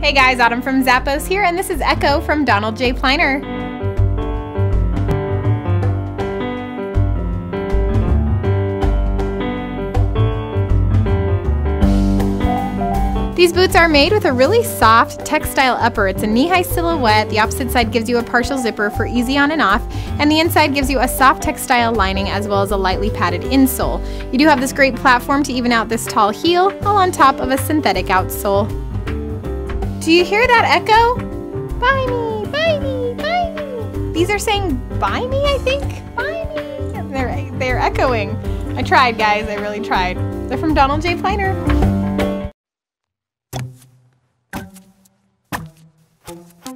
Hey guys, Autumn from Zappos here, and this is Echoe from Donald J. Pliner. These boots are made with a really soft textile upper. It's a knee-high silhouette. The opposite side gives you a partial zipper for easy on and off, and the inside gives you a soft textile lining as well as a lightly padded insole. You do have this great platform to even out this tall heel, all on top of a synthetic outsole. Do you hear that echo? Buy me, buy me, buy me. These are saying buy me, I think. Buy me. They're, they're echoing. I tried, guys. I really tried. They're from Donald J. Pliner. Thank you.